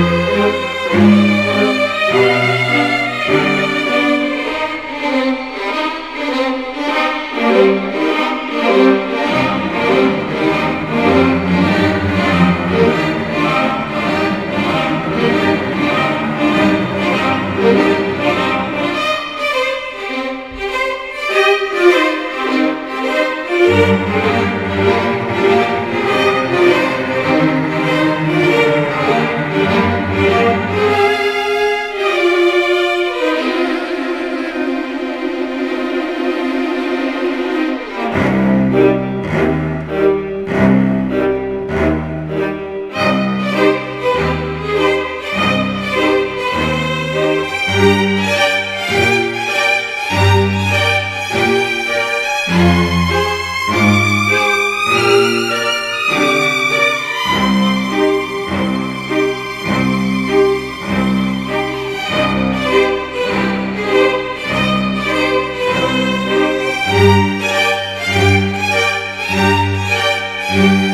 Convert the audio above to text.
Música Mm-hmm.